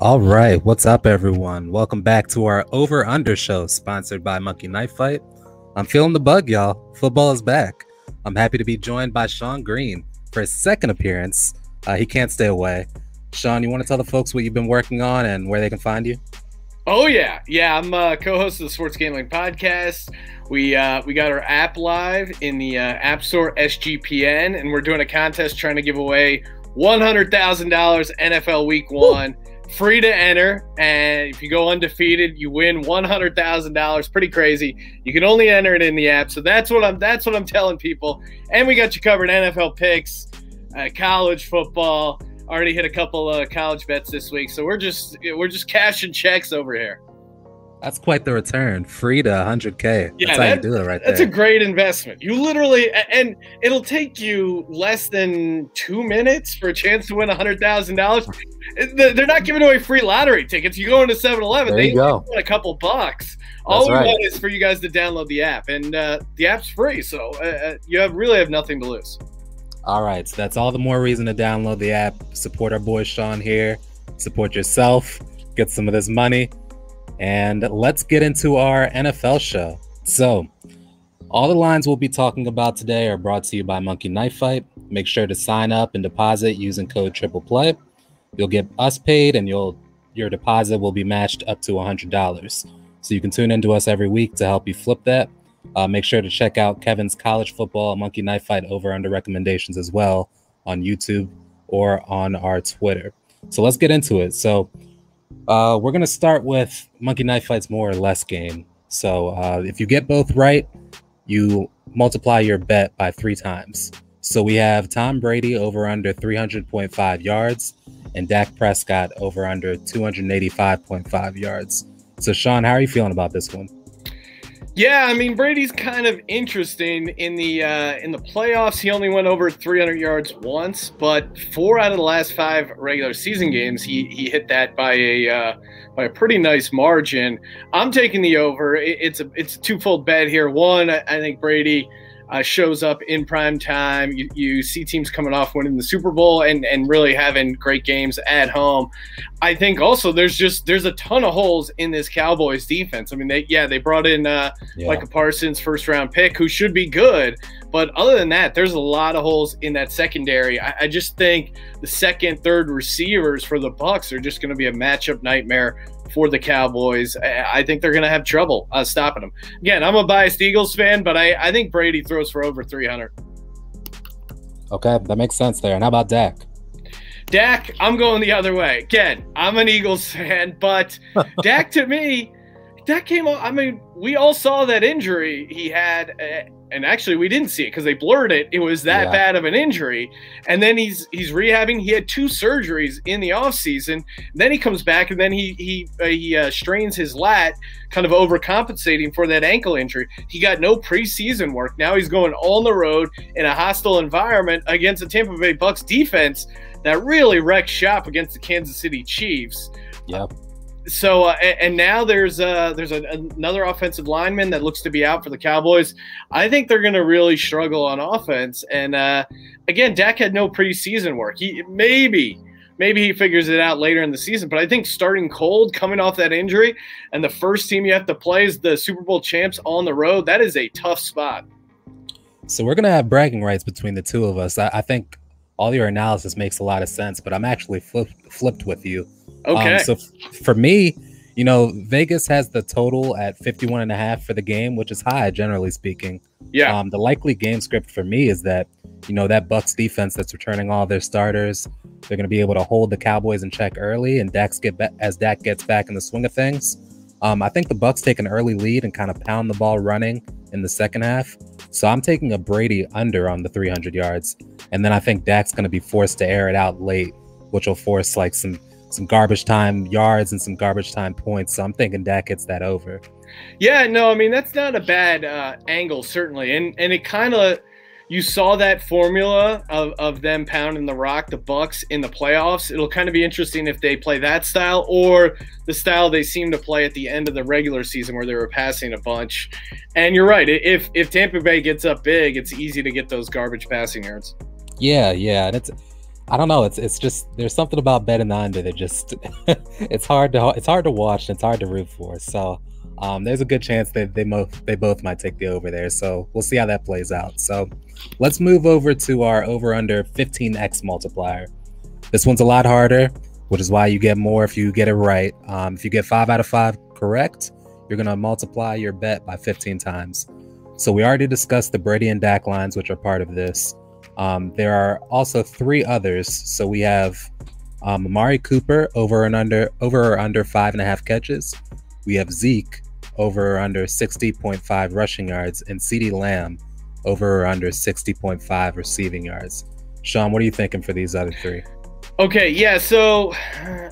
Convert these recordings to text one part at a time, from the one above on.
All right, what's up, everyone? Welcome back to our Over Under show, sponsored by Monkey Knife Fight. I'm feeling the bug, y'all. Football is back. I'm happy to be joined by Sean Green for his second appearance. Uh, he can't stay away. Sean, you want to tell the folks what you've been working on and where they can find you? Oh yeah, yeah. I'm uh, co-host of the Sports Gambling Podcast. We uh, we got our app live in the uh, App Store SGPN, and we're doing a contest trying to give away one hundred thousand dollars NFL Week One. Woo! Free to enter, and if you go undefeated, you win one hundred thousand dollars. Pretty crazy. You can only enter it in the app, so that's what I'm that's what I'm telling people. And we got you covered: NFL picks, uh, college football already hit a couple uh, college bets this week, so we're just we're just cashing checks over here. That's quite the return. Free to 100k. Yeah, that's that, how you do it right there. That's there. a great investment. You literally and it'll take you less than two minutes for a chance to win hundred thousand dollars. They're not giving away free lottery tickets. You go into 7-Eleven, they go. win a couple bucks. All we right. want is for you guys to download the app, and uh, the app's free, so uh, you have really have nothing to lose. All right, so that's all the more reason to download the app. Support our boy Sean here. Support yourself. Get some of this money. And let's get into our NFL show. So, all the lines we'll be talking about today are brought to you by Monkey Knife Fight. Make sure to sign up and deposit using code Triple Play. You'll get us paid, and you'll your deposit will be matched up to $100. So you can tune into us every week to help you flip that. Uh, make sure to check out Kevin's college football monkey knife fight over under recommendations as well on YouTube or on our Twitter. So let's get into it. So uh, we're gonna start with monkey knife fight's more or less game. So uh, if you get both right, you multiply your bet by three times. So we have Tom Brady over under 300.5 yards and Dak Prescott over under 285.5 yards. So Sean, how are you feeling about this one? Yeah, I mean Brady's kind of interesting in the uh, in the playoffs. He only went over 300 yards once, but four out of the last five regular season games, he he hit that by a uh, by a pretty nice margin. I'm taking the over. It, it's a it's a twofold bet here. One, I, I think Brady. Uh, shows up in prime time. You, you see teams coming off winning the Super Bowl and, and really having great games at home. I think also there's just there's a ton of holes in this Cowboys defense. I mean, they yeah they brought in uh, Yeah. like a Parsons first round pick who should be good, but other than that, there's a lot of holes in that secondary. I, I just think the second, third receivers for the Bucs are just going to be a matchup nightmare for the Cowboys. I, I think they're going to have trouble uh, stopping them. Again, I'm a biased Eagles fan, but I, I think Brady throws for over 300. Okay, that makes sense there. And how about Dak? Dak, I'm going the other way. Again, I'm an Eagles fan, but Dak to me, Dak came on. I mean, we all saw that injury he had, uh, and actually we didn't see it because they blurred it. It was that Yeah. bad of an injury, and then he's he's rehabbing. He had two surgeries in the offseason. Then he comes back, and then he he uh, he uh, strains his lat, kind of overcompensating for that ankle injury. He got no preseason work. Now he's going on the road in a hostile environment against the Tampa Bay Bucs defense that really wrecked shop against the Kansas City Chiefs. Yep. So uh, and now there's uh there's a, another offensive lineman that looks to be out for the Cowboys. I think they're going to really struggle on offense. And uh, again, Dak had no preseason work. He maybe maybe he figures it out later in the season. But I think starting cold, coming off that injury, and the first team you have to play is the Super Bowl champs on the road. That is a tough spot. So we're gonna have bragging rights between the two of us. I, I think all your analysis makes a lot of sense, but I'm actually flip, flipped with you. Um, Okay. so f- for me, you know, Vegas has the total at 51 and a half for the game, which is high, generally speaking. yeah. Um, the likely game script for me is that, you know, that Bucs defense that's returning all their starters, they're going to be able to hold the Cowboys in check early, and Dax get ba- as Dak gets back in the swing of things. Um, I think the Bucs take an early lead and kind of pound the ball running in the second half. So I'm taking a Brady under on the 300 yards, and then I think Dak's going to be forced to air it out late, which will force like some some garbage time yards and some garbage time points. So I'm thinking Dak gets that over. Yeah, no, I mean that's not a bad uh, angle, certainly, and and it kind of you saw that formula of, of them pounding the rock, the Bucs in the playoffs. It'll kind of be interesting if they play that style or the style they seem to play at the end of the regular season where they were passing a bunch. And you're right, if if Tampa Bay gets up big, it's easy to get those garbage passing yards. Yeah, yeah, and it's I don't know. It's it's just there's something about betting the under that just it's hard to it's hard to watch and it's hard to root for. So um, there's a good chance that they both they both might take the over there. So we'll see how that plays out. So let's move over to our over under 15x multiplier. This one's a lot harder, which is why you get more if you get it right. Um, if you get five out of five correct, you're gonna multiply your bet by 15 times. So we already discussed the Brady and Dak lines, which are part of this. Um, there are also three others. So we have um, Amari Cooper over and under over or under five and a half catches. We have Zeke over or under 60.5 rushing yards, and CeeDee Lamb over or under 60.5 receiving yards. Sean, what are you thinking for these other three? Okay, yeah. So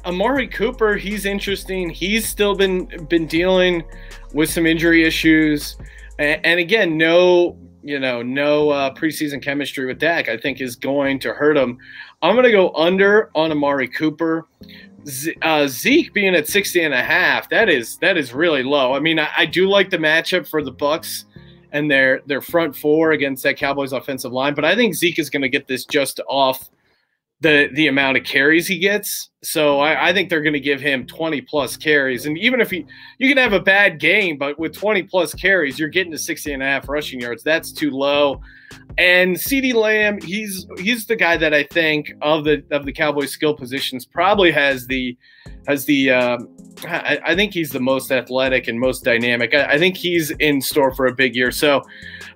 Amari Cooper, he's interesting. He's still been been dealing with some injury issues, and, and again, no, you know, no uh, preseason chemistry with Dak. I think is going to hurt him. I'm going to go under on Amari Cooper. Uh, Zeke being at 60 and a half, that is that is really low. I mean, I, I do like the matchup for the Bucs and their their front four against that Cowboys offensive line, but I think Zeke is going to get this just off the the amount of carries he gets. So I, I think they're going to give him 20 plus carries. And even if he, you can have a bad game, but with 20 plus carries, you're getting to 60 and a half rushing yards. That's too low. And CeeDee Lamb, he's he's the guy that I think of the of the Cowboys skill positions probably has the has the um, I, I, think he's the most athletic and most dynamic. I, I think he's in store for a big year. So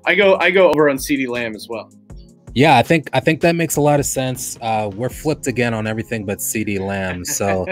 I go I go over on CeeDee Lamb as well. Yeah, I think I think that makes a lot of sense. Uh, we're flipped again on everything but CeeDee Lamb. So,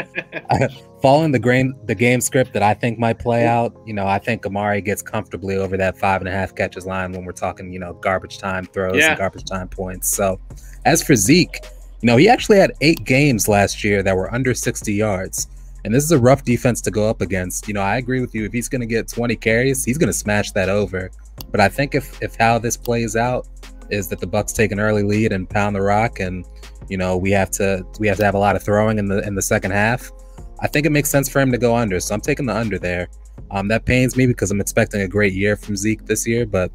following the game the game script that I think might play out, you know, I think Amari gets comfortably over that five and a half catches line when we're talking, you know, garbage time throws yeah. and garbage time points. So, as for Zeke, you know, he actually had eight games last year that were under 60 yards. And this is a rough defense to go up against. You know, I agree with you. If he's going to get 20 carries, he's going to smash that over. But I think if if how this plays out, is that the Bucs take an early lead and pound the rock, and you know we have to we have to have a lot of throwing in the in the second half. I think it makes sense for him to go under, so I'm taking the under there. Um, that pains me because I'm expecting a great year from Zeke this year, but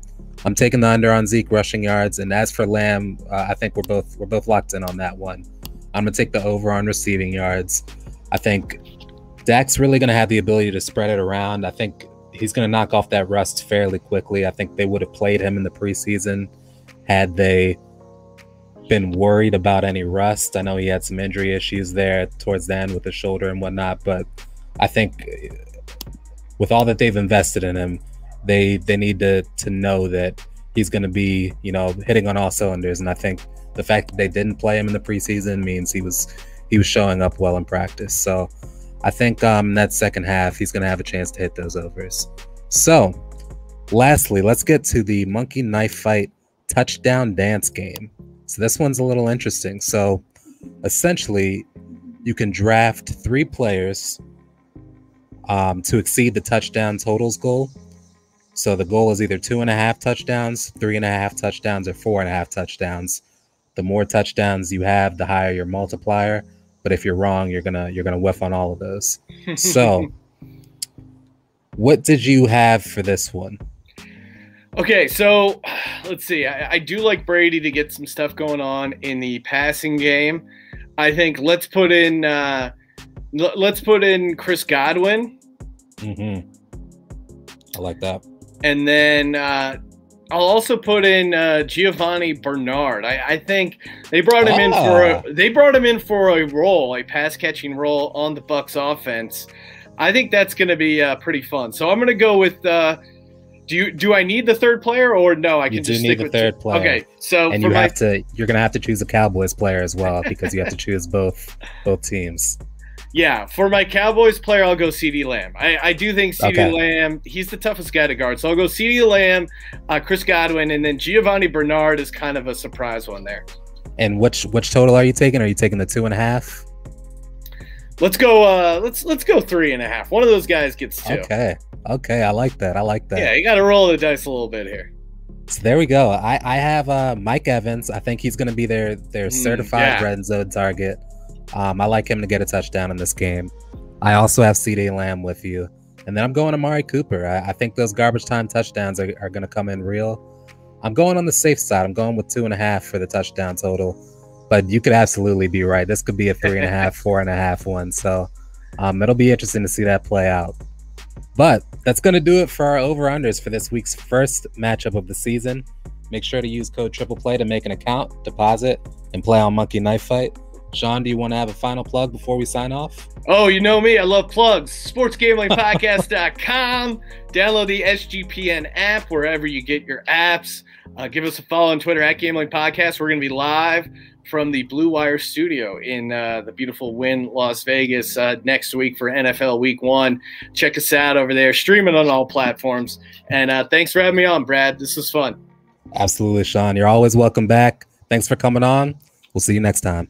I'm taking the under on Zeke rushing yards. And as for Lamb, uh, I think we're both we're both locked in on that one. I'm gonna take the over on receiving yards. I think Dak's really gonna have the ability to spread it around. I think he's gonna knock off that rust fairly quickly. I think they would have played him in the preseason had they been worried about any rust. I know he had some injury issues there towards the end with his shoulder and whatnot, but I think with all that they've invested in him, they they need to to know that he's going to be you know hitting on all cylinders. And I think the fact that they didn't play him in the preseason means he was he was showing up well in practice. So I think um, that second half he's going to have a chance to hit those overs. So lastly, let's get to the monkey knife fight touchdown dance game. So this one's a little interesting. So essentially, you can draft three players um, to exceed the touchdown totals goal. So the goal is either two and a half touchdowns, three and a half touchdowns, or four and a half touchdowns. The more touchdowns you have, the higher your multiplier. But if you're wrong, you're gonna you're gonna whiff on all of those. So, what did you have for this one? Okay, so let's see. I, I, do like Brady to get some stuff going on in the passing game. I think let's put in uh, l- let's put in Chris Godwin. Mm-hmm. I like that. And then uh, I'll also put in uh, Giovani Bernard. I, I, think they brought him ah. in for a, ah. they brought him in for a role, a pass catching role on the Bucs offense. I think that's going to be uh, pretty fun. So I'm going to go with uh, do you do I need the third player or no? I can you just need the third two. player. Okay, so and you my... have to you're gonna have to choose a Cowboys player as well because you have to choose both both teams. Yeah, for my Cowboys player, I'll go CeeDee Lamb. I, I do think CeeDee okay. Lamb, he's the toughest guy to guard. So I'll go CeeDee Lamb, uh, Chris Godwin, and then Giovani Bernard is kind of a surprise one there. And which which total are you taking? Are you taking the two and a half? Let's go. Uh, let's let's go three and a half. One of those guys gets two. Okay. Okay. I like that. I like that. Yeah, you got to roll the dice a little bit here. So there we go. I I have uh, Mike Evans. I think he's going to be their their mm, certified yeah. red zone target. Um, I like him to get a touchdown in this game. I also have CeeDee Lamb with you, and then I'm going to Amari Cooper. I, I think those garbage time touchdowns are, are going to come in real. I'm going on the safe side. I'm going with two and a half for the touchdown total. but you could absolutely be right. This could be a three and a half, four and a half one. So um, it'll be interesting to see that play out. But that's going to do it for our over unders for this week's first matchup of the season. Make sure to use code Triple Play to make an account, deposit, and play on Monkey Knife Fight. Sean, do you want to have a final plug before we sign off? Oh, you know me. I love plugs. SportsGamblingPodcast.com. Download the SGPN app wherever you get your apps. Uh, give us a follow on Twitter at Gambling Podcast. We're going to be live from the Blue Wire studio in uh, the beautiful Wynn, Las Vegas uh, next week for NFL Week One. Check us out over there, streaming on all platforms. And uh, thanks for having me on, Brad. This was fun. Absolutely, Sean. You're always welcome back. Thanks for coming on. We'll see you next time.